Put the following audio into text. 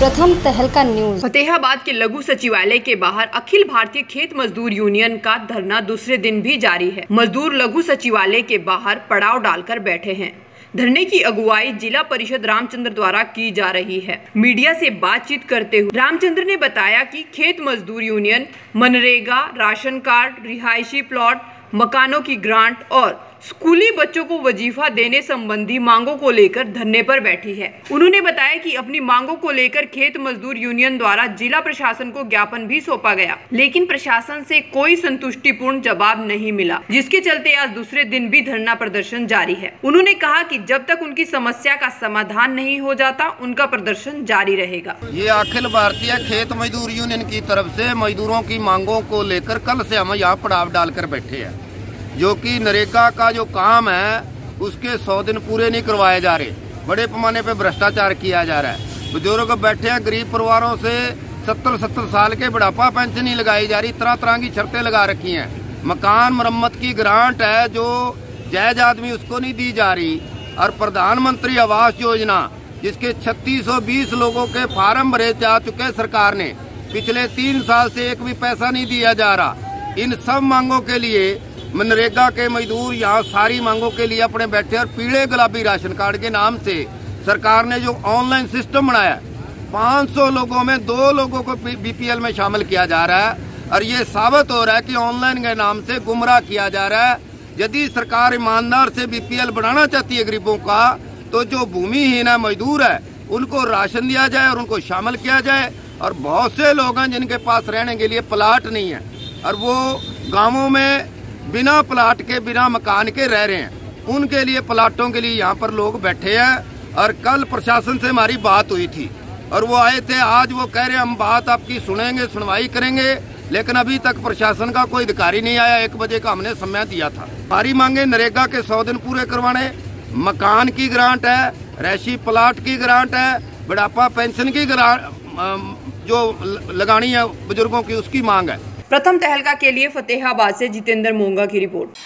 प्रथम तहलका न्यूज़। फतेहाबाद के लघु सचिवालय के बाहर अखिल भारतीय खेत मजदूर यूनियन का धरना दूसरे दिन भी जारी है। मजदूर लघु सचिवालय के बाहर पड़ाव डालकर बैठे हैं। धरने की अगुवाई जिला परिषद रामचंद्र द्वारा की जा रही है। मीडिया से बातचीत करते हुए रामचंद्र ने बताया कि खेत मजदूर यूनियन, मनरेगा, राशन कार्ड, रिहायशी प्लॉट, मकानों की ग्रांट और स्कूली बच्चों को वजीफा देने संबंधी मांगों को लेकर धरने पर बैठी है। उन्होंने बताया कि अपनी मांगों को लेकर खेत मजदूर यूनियन द्वारा जिला प्रशासन को ज्ञापन भी सौंपा गया, लेकिन प्रशासन से कोई संतुष्टिपूर्ण जवाब नहीं मिला, जिसके चलते आज दूसरे दिन भी धरना प्रदर्शन जारी है। उन्होंने कहा की जब तक उनकी समस्या का समाधान नहीं हो जाता, उनका प्रदर्शन जारी रहेगा। ये अखिल भारतीय खेत मजदूर यूनियन की तरफ़ ऐसी मजदूरों की मांगों को लेकर कल ऐसी हम यहाँ पड़ाव डालकर बैठे हैं। जो कि नरेगा का जो काम है, उसके सौ दिन पूरे नहीं करवाए जा रहे। बड़े पैमाने पे भ्रष्टाचार किया जा रहा है। बुज़ुर्ग बैठे हैं, गरीब परिवारों से सत्तर सत्तर साल के बुढ़ापा पेंशन नहीं लगाई जा रही तरह तरह की शर्तें लगा रखी हैं। मकान मरम्मत की ग्रांट है जो जायज़ आदमी उसको नहीं दी जा रही। और प्रधानमंत्री आवास योजना, जिसके 3620 लोगों के फार्म भरे जा चुके सरकार ने, पिछले तीन साल से एक भी पैसा नहीं दिया जा रहा। इन सब मांगों के लिए मनरेगा के मजदूर यहाँ सारी मांगों के लिए अपने बैठे और पीले गुलाबी राशन कार्ड के नाम से सरकार ने जो ऑनलाइन सिस्टम बनाया 500 लोगों में दो लोगों को बीपीएल में शामिल किया जा रहा है और ये साबित हो रहा है कि ऑनलाइन के नाम से गुमराह किया जा रहा है। यदि सरकार ईमानदार से बीपीएल बनाना चाहती है गरीबों का तो जो भूमिहीन है, मजदूर है, उनको राशन दिया जाए और उनको शामिल किया जाए। और बहुत से लोग हैं जिनके पास रहने के लिए प्लाट नहीं है। और वो गाँवों में बिना प्लाट के, बिना मकान के रह रहे हैं। उनके लिए, प्लाटों के लिए यहाँ पर लोग बैठे हैं और कल प्रशासन से हमारी बात हुई थी। और वो आए थे, आज वो कह रहे हम बात आपकी सुनेंगे, सुनवाई करेंगे। लेकिन अभी तक प्रशासन का कोई अधिकारी नहीं आया। एक बजे का हमने समय दिया था। हमारी मांगे, नरेगा के सौ दिन पूरे करवाने। मकान की ग्रांट है, रैशी प्लाट की ग्रांट है, बुढ़ापा पेंशन की ग्रांट जो लगानी है बुज़ुर्गों की, उसकी मांग है। प्रथम तहलका के लिए फतेहाबाद से जितेंद्र मोंगा की रिपोर्ट।